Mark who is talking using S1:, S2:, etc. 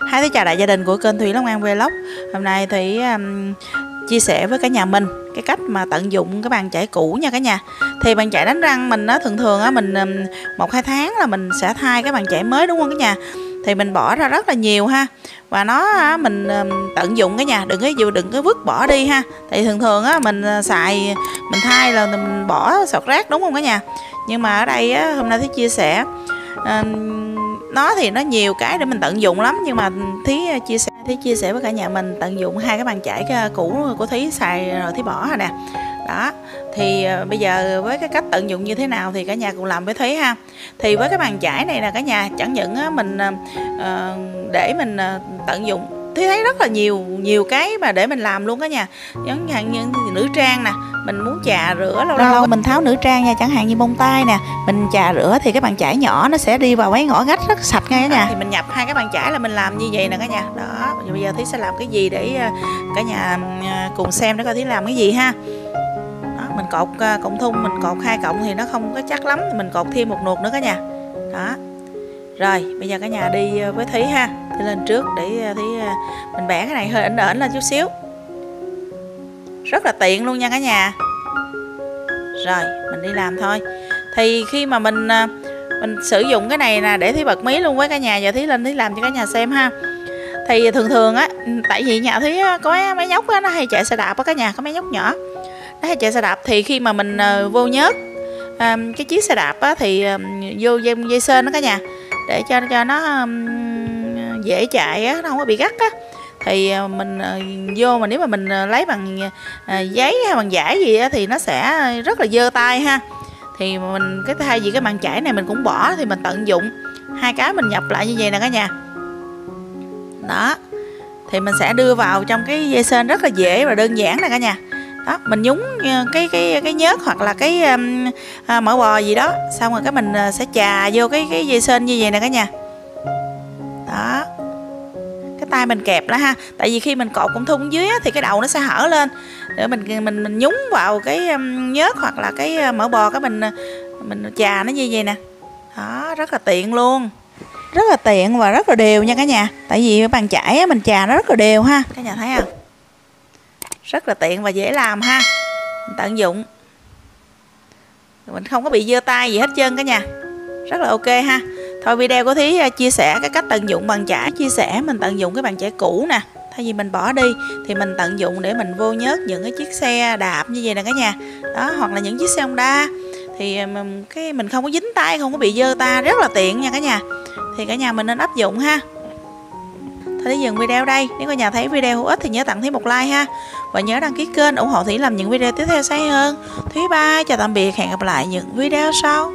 S1: Hai Thúy chào đại gia đình của kênh Thủy Long An Vlog. Hôm nay Thủy um, chia sẻ với cả nhà mình cái cách mà tận dụng cái bàn chải cũ nha cả nhà. Thì bàn chải đánh răng mình á, thường thường á, mình um, một hai tháng là mình sẽ thay cái bàn chải mới đúng không cả nhà? Thì mình bỏ ra rất là nhiều ha. Và nó á, mình um, tận dụng cái nhà. Đừng có đừng có vứt bỏ đi ha. Thì thường thường á, mình à, xài mình thay là mình bỏ sọt rác đúng không cả nhà? Nhưng mà ở đây á, hôm nay thì chia sẻ um, nó thì nó nhiều cái để mình tận dụng lắm, nhưng mà thí ờ, chia sẻ, thí chia sẻ với cả nhà mình, tận dụng hai cái bàn chải ờ, cũ của thí xài rồi thí bỏ rồi nè. Đó, thì ờ, bây giờ với cái cách tận dụng như thế nào thì cả nhà cùng làm với thúy ha. Thì với cái bàn chải này là cả nhà chẳng những mình để mình tận dụng Thúy thấy rất là nhiều nhiều cái mà để mình làm luôn đó nha. Giống như những nữ trang nè mình muốn chà rửa lâu lâu, lâu. mình tháo nữ trang nha chẳng hạn như bông tai nè mình chà rửa thì cái bàn chải nhỏ nó sẽ đi vào mấy ngõ ngách rất sạch nha. Cả nhà thì mình nhập hai cái bàn chải là mình làm như vậy nè cả nhà. Đó bây giờ thúy sẽ làm cái gì để ờ, cả nhà ờ, cùng xem để coi thúy làm cái gì ha. Đó, mình cột ờ, cộng thun mình cột hai cộng thì nó không có chắc lắm mình cột thêm một nuột nữa cả nhà. Đó. Rồi bây giờ cả nhà đi với thúy ha đi lên trước để ờ, thấy ờ, mình bẻ cái này hơi ảnh ảnh lên chút xíu. Rất là tiện luôn nha cả nhà. Rồi mình đi làm thôi. Thì khi mà mình ờ, mình sử dụng cái này là để thí bật mí luôn với cả nhà giờ thí lên thí làm cho cả nhà xem ha. Thì thường thường á ừ, tại vì nhà thí có mấy nhóc á nó hay chạy xe đạp á cả nhà có mấy nhóc nhỏ. Nó hay chạy xe đạp thì khi mà mình vô nhớt à, cái chiếc xe đạp á thì vô dây, dây sên đó cả nhà để cho cho nó dễ chạy á nó không có bị gắt á. Thì ờ, mình ờ, vô mà nếu mà mình ờ, lấy bằng giấy hay bằng giải gì á, thì nó sẽ rất là dơ tay ha. Thì mình cái thay vì cái bàn chải này mình cũng bỏ thì mình tận dụng. Hai cái mình nhập lại như vậy nè cả nhà. Đó thì mình sẽ đưa vào trong cái dây sên rất là dễ và đơn giản nè cả nhà. Đó mình nhúng cái cái cái nhớt hoặc là cái um, à, mỡ bò gì đó xong rồi cái mình sẽ chà vô cái cái dây sên như vậy nè cả nhà. Đó cái tay mình kẹp lá ha. Tại vì khi mình cột con thun dưới á, thì cái đầu nó sẽ hở lên. Để mình mình mình nhúng vào cái nhớt hoặc là cái uh, mỡ bò cái mình uh, mình chà nó như vậy nè. Đó rất là tiện luôn. Rất là tiện và rất là đều nha cả nhà. Tại vì bàn chải á, mình chà nó rất là đều ha. Cả nhà thấy không? Rất là tiện và dễ làm ha. Mình tận dụng. Mình không có bị dơ tay gì hết trơn cả nhà. Rất là ok ha Thôi video của Thí à, chia sẻ cái cách tận dụng bàn chải Chia sẻ mình tận dụng cái bàn chải cũ nè. Thay vì mình bỏ đi thì mình tận dụng để mình vô nhớt những cái chiếc xe đạp như vậy nè cả nhà. Đó hoặc là những chiếc xe Honda. Thì à, cái mình không có dính tay, không có bị dơ ta Rất là tiện nha cả nhà. Thì cả nhà mình nên áp dụng ha. Thôi để dừng video đây. Nếu cả nhà thấy video hữu ích thì nhớ tặng Thí một like ha. Và nhớ đăng ký kênh ủng hộ Thí làm những video tiếp theo hay hơn. Thúy bye, chào tạm biệt, hẹn gặp lại những video sau.